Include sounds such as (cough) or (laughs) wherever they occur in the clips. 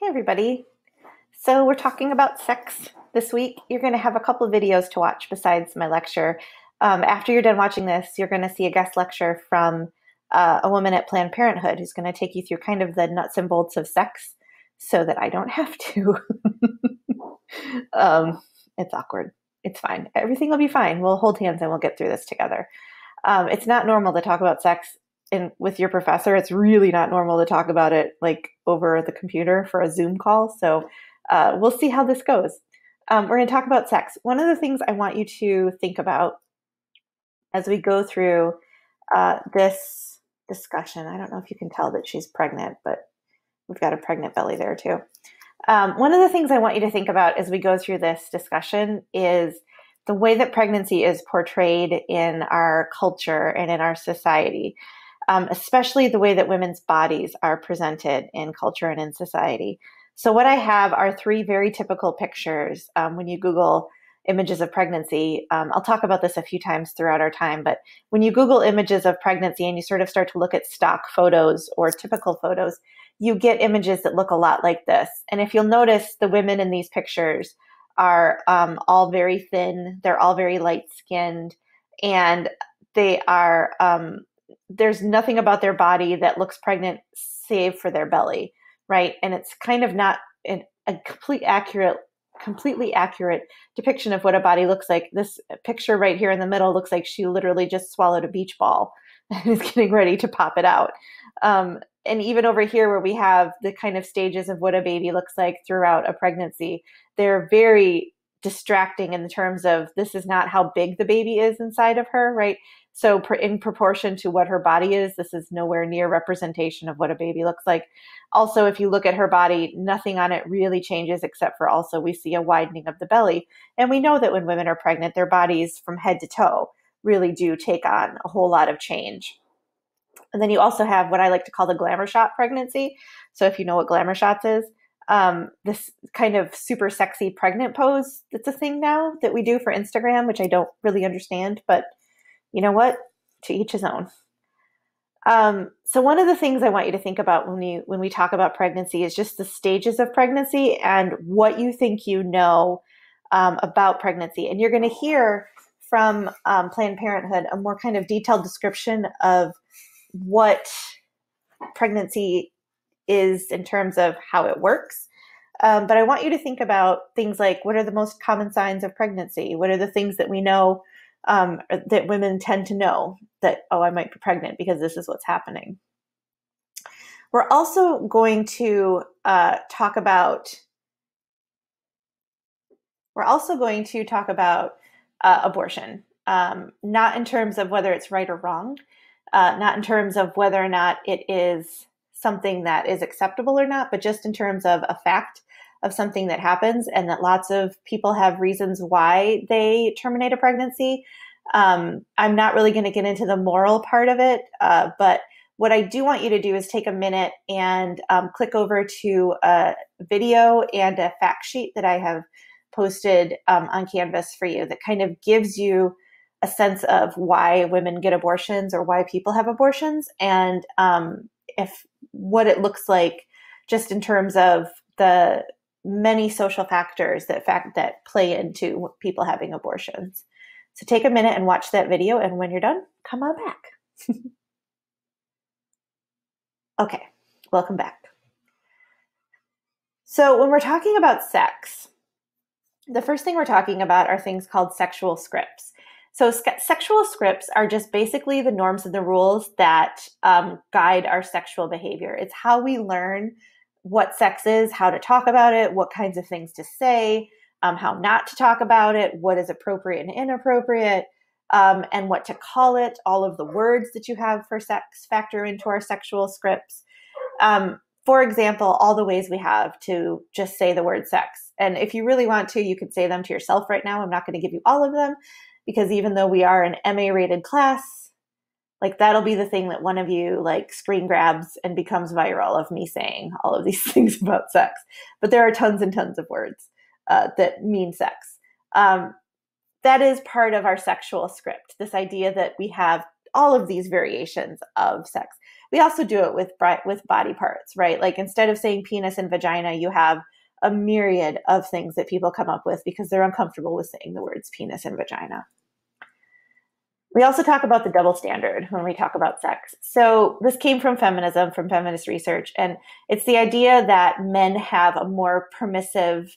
Hey, everybody. So, we're talking about sex this week. You're going to have a couple of videos to watch besides my lecture. Um, after you're done watching this, you're going to see a guest lecture from uh, a woman at Planned Parenthood who's going to take you through kind of the nuts and bolts of sex so that I don't (laughs) have to. um, it's awkward. It's fine. Everything will be fine. We'll hold hands and we'll get through this together. Um, it's not normal to talk about sex in with your professor, it's really not normal to talk about it like over the computer for a Zoom call. So uh, we'll see how this goes. Um, we're going to talk about sex. One of the things I want you to think about as we go through uh, this discussion, I don't know if you can tell that she's pregnant, but we've got a pregnant belly there too. Um, one of the things I want you to think about as we go through this discussion is the way that pregnancy is portrayed in our culture and in our society um, especially the way that women's bodies are presented in culture and in society. So, what I have are three very typical pictures um, when you Google images of pregnancy. Um, I'll talk about this a few times throughout our time, but when you Google images of pregnancy and you sort of start to look at stock photos or typical photos, you get images that look a lot like this. And if you'll notice, the women in these pictures are um, all very thin, they're all very light skinned, and they are um, there's nothing about their body that looks pregnant save for their belly, right? And it's kind of not an, a complete accurate completely accurate depiction of what a body looks like. This picture right here in the middle looks like she literally just swallowed a beach ball (laughs) and is getting ready to pop it out. Um, and even over here, where we have the kind of stages of what a baby looks like throughout a pregnancy, they're very distracting in the terms of this is not how big the baby is inside of her, right? So, in proportion to what her body is, this is nowhere near representation of what a baby looks like. Also, if you look at her body, nothing on it really changes except for also we see a widening of the belly. And we know that when women are pregnant, their bodies from head to toe really do take on a whole lot of change. And then you also have what I like to call the glamour shot pregnancy. So, if you know what glamour shots is, um, this kind of super sexy pregnant pose that's a thing now that we do for Instagram, which I don't really understand, but you know what? To each his own. Um, so one of the things I want you to think about when you when we talk about pregnancy is just the stages of pregnancy and what you think you know um, about pregnancy. And you're going to hear from um, Planned Parenthood a more kind of detailed description of what pregnancy is in terms of how it works. Um, but I want you to think about things like what are the most common signs of pregnancy? What are the things that we know um, that women tend to know that, oh, I might be pregnant because this is what's happening. We're also going to uh, talk about, we're also going to talk about uh, abortion, um, not in terms of whether it's right or wrong, uh, not in terms of whether or not it is something that is acceptable or not, but just in terms of a fact of something that happens and that lots of people have reasons why they terminate a pregnancy. Um, I'm not really going to get into the moral part of it, uh, but what I do want you to do is take a minute and um, click over to a video and a fact sheet that I have posted um, on Canvas for you that kind of gives you a sense of why women get abortions or why people have abortions and um, if what it looks like just in terms of the many social factors that fact that play into people having abortions. So take a minute and watch that video and when you're done, come on back. (laughs) okay, welcome back. So when we're talking about sex, the first thing we're talking about are things called sexual scripts. So, sexual scripts are just basically the norms and the rules that um, guide our sexual behavior. It's how we learn what sex is, how to talk about it, what kinds of things to say, um, how not to talk about it, what is appropriate and inappropriate, um, and what to call it. All of the words that you have for sex factor into our sexual scripts. Um, for example, all the ways we have to just say the word sex. And if you really want to, you could say them to yourself right now. I'm not going to give you all of them because even though we are an MA rated class, like that'll be the thing that one of you like screen grabs and becomes viral of me saying all of these (laughs) things about sex but there are tons and tons of words uh, that mean sex um, that is part of our sexual script this idea that we have all of these variations of sex We also do it with with body parts, right? Like instead of saying penis and vagina, you have a myriad of things that people come up with because they're uncomfortable with saying the words penis and vagina. We also talk about the double standard when we talk about sex. So, this came from feminism, from feminist research, and it's the idea that men have a more permissive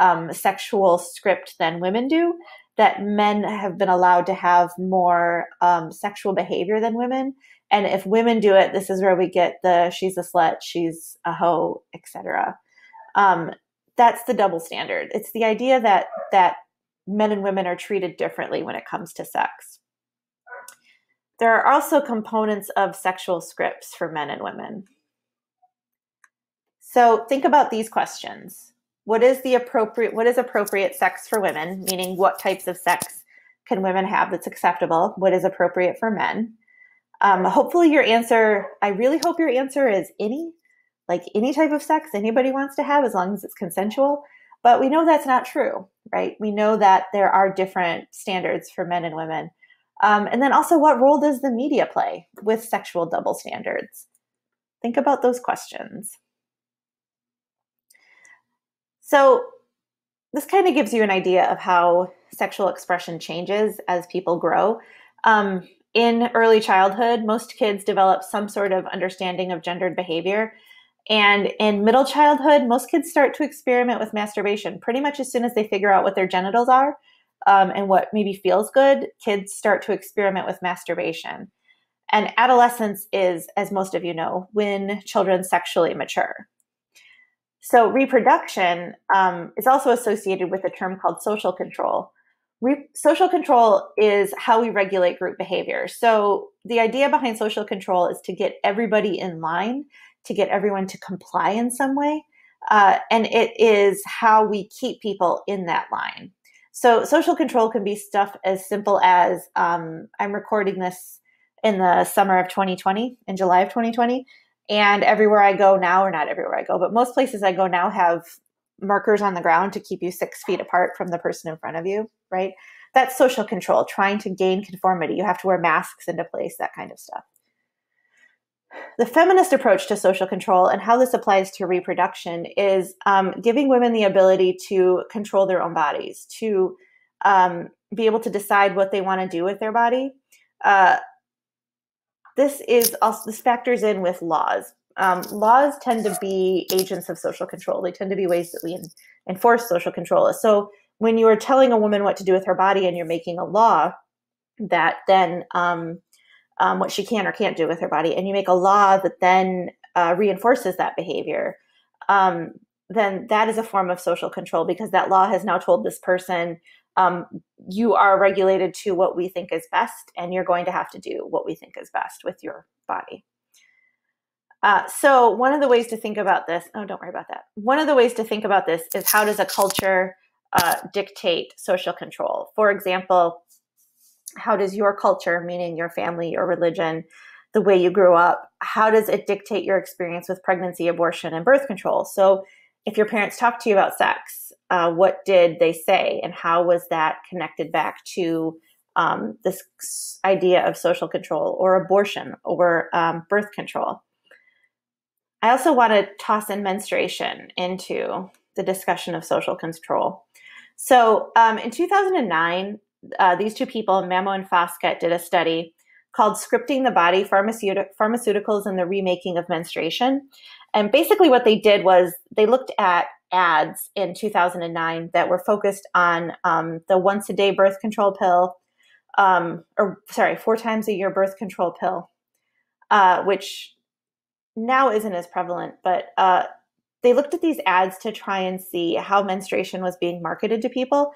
um, sexual script than women do, that men have been allowed to have more um, sexual behavior than women. And if women do it, this is where we get the she's a slut, she's a hoe, etc. Um, that's the double standard. It's the idea that that men and women are treated differently when it comes to sex. There are also components of sexual scripts for men and women. So think about these questions. What is the appropriate what is appropriate sex for women, meaning what types of sex can women have that's acceptable? What is appropriate for men? Um, hopefully your answer, I really hope your answer is any, like any type of sex anybody wants to have as long as it's consensual. But we know that's not true, right? We know that there are different standards for men and women. Um, and then also, what role does the media play with sexual double standards? Think about those questions. So, this kind of gives you an idea of how sexual expression changes as people grow. Um, in early childhood, most kids develop some sort of understanding of gendered behavior. And in middle childhood, most kids start to experiment with masturbation pretty much as soon as they figure out what their genitals are um, and what maybe feels good, kids start to experiment with masturbation. And adolescence is, as most of you know, when children sexually mature. So, reproduction um, is also associated with a term called social control. Re- social control is how we regulate group behavior. So, the idea behind social control is to get everybody in line, to get everyone to comply in some way. Uh, and it is how we keep people in that line. So social control can be stuff as simple as um, I'm recording this in the summer of 2020, in July of 2020, and everywhere I go now, or not everywhere I go, but most places I go now have markers on the ground to keep you six feet apart from the person in front of you, right? That's social control, trying to gain conformity. You have to wear masks into place, that kind of stuff the feminist approach to social control and how this applies to reproduction is um, giving women the ability to control their own bodies, to um, be able to decide what they want to do with their body. Uh, this is also this factors in with laws. Um, laws tend to be agents of social control. They tend to be ways that we enforce social control. So when you are telling a woman what to do with her body and you're making a law that then um, um, what she can or can't do with her body, and you make a law that then uh, reinforces that behavior, um, then that is a form of social control because that law has now told this person, um, you are regulated to what we think is best, and you're going to have to do what we think is best with your body. Uh, so, one of the ways to think about this, oh, don't worry about that. One of the ways to think about this is how does a culture uh, dictate social control? For example, how does your culture, meaning your family, your religion, the way you grew up, how does it dictate your experience with pregnancy, abortion, and birth control? So, if your parents talked to you about sex, uh, what did they say, and how was that connected back to um, this idea of social control or abortion or um, birth control? I also want to toss in menstruation into the discussion of social control. So, um, in 2009, uh, these two people, Mamo and Fosket, did a study called Scripting the Body Pharmaceut- Pharmaceuticals and the Remaking of Menstruation. And basically, what they did was they looked at ads in 2009 that were focused on um, the once a day birth control pill, um, or sorry, four times a year birth control pill, uh, which now isn't as prevalent, but uh, they looked at these ads to try and see how menstruation was being marketed to people.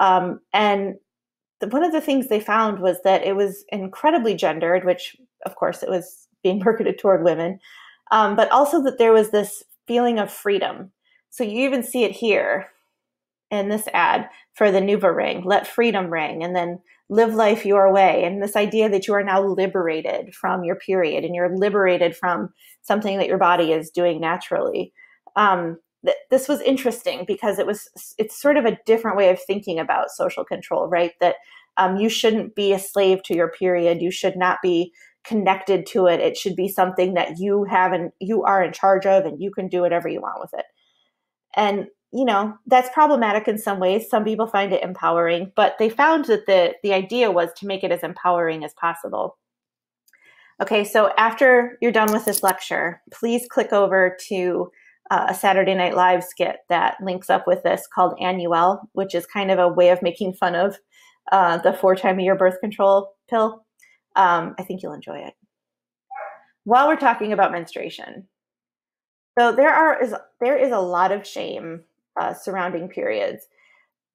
Um, and one of the things they found was that it was incredibly gendered, which of course it was being (laughs) marketed toward women, um, but also that there was this feeling of freedom. So you even see it here in this ad for the NuvaRing, let freedom ring, and then live life your way. And this idea that you are now liberated from your period and you're liberated from something that your body is doing naturally. Um, th- this was interesting because it was it's sort of a different way of thinking about social control right that um, you shouldn't be a slave to your period you should not be connected to it. It should be something that you have and you are in charge of and you can do whatever you want with it. And you know, that's problematic in some ways. Some people find it empowering, but they found that the the idea was to make it as empowering as possible. Okay, so after you're done with this lecture, please click over to uh, a Saturday Night Live skit that links up with this called Annuale, which is kind of a way of making fun of uh, the four time a year birth control pill. Um, I think you'll enjoy it. While we're talking about menstruation, so there are is there is a lot of shame uh, surrounding periods.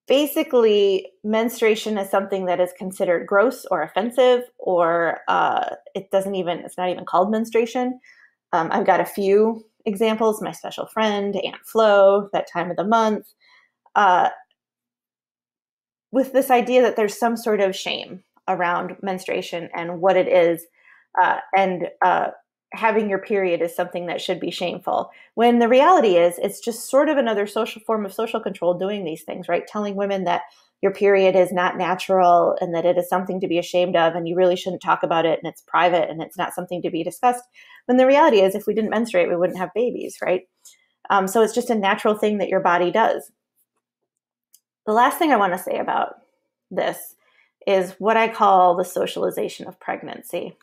Basically, menstruation is something that is considered gross or offensive, or uh, it doesn't even it's not even called menstruation. Um, I've got a few examples. My special friend Aunt Flo, that time of the month. Uh, with this idea that there's some sort of shame around menstruation and what it is, uh, and uh, having your period is something that should be shameful. When the reality is, it's just sort of another social form of social control doing these things, right? Telling women that your period is not natural and that it is something to be ashamed of and you really shouldn't talk about it and it's private and it's not something to be discussed. When the reality is, if we didn't menstruate, we wouldn't have babies, right? Um, so it's just a natural thing that your body does. The last thing I want to say about this is what I call the socialization of pregnancy.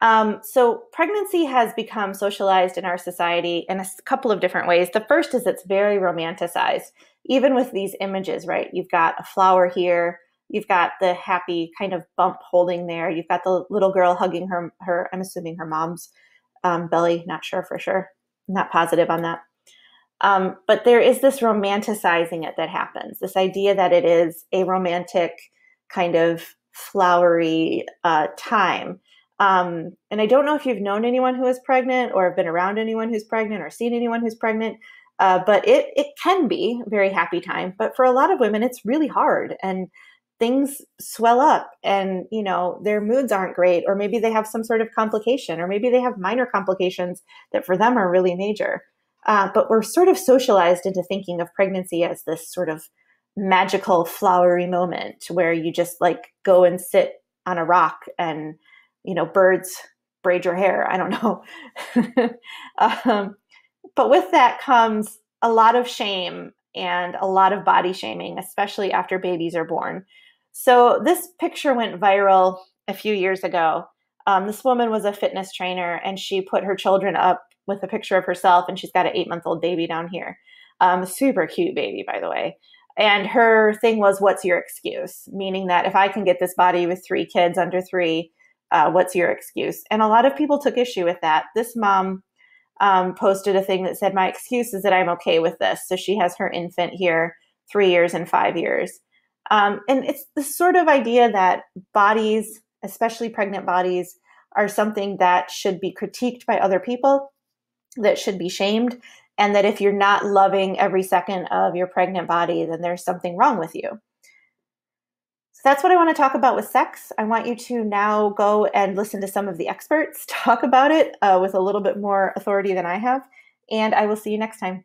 Um, so, pregnancy has become socialized in our society in a couple of different ways. The first is it's very romanticized, even with these images, right? You've got a flower here, you've got the happy kind of bump holding there, you've got the little girl hugging her, her I'm assuming her mom's um, belly, not sure for sure, not positive on that. Um, but there is this romanticizing it that happens, this idea that it is a romantic kind of flowery uh, time um, and I don't know if you've known anyone who is pregnant or have been around anyone who's pregnant or seen anyone who's pregnant, uh, but it it can be a very happy time. But for a lot of women, it's really hard and things swell up and you know their moods aren't great or maybe they have some sort of complication or maybe they have minor complications that for them are really major uh, but we're sort of socialized into thinking of pregnancy as this sort of magical flowery moment where you just like go and sit on a rock and you know, birds braid your hair. I don't know. (laughs) um, but with that comes a lot of shame and a lot of body shaming, especially after babies are born. So this picture went viral a few years ago. Um, this woman was a fitness trainer and she put her children up with a picture of herself, and she's got an eight month old baby down here. Um, super cute baby, by the way. And her thing was, What's your excuse? Meaning that if I can get this body with three kids under three, uh, what's your excuse? And a lot of people took issue with that. This mom um, posted a thing that said, My excuse is that I'm okay with this. So she has her infant here three years and five years. Um, and it's the sort of idea that bodies, especially pregnant bodies, are something that should be critiqued by other people, that should be shamed, and that if you're not loving every second of your pregnant body, then there's something wrong with you. So that's what I want to talk about with sex. I want you to now go and listen to some of the experts (laughs) talk about it uh, with a little bit more authority than I have. And I will see you next time.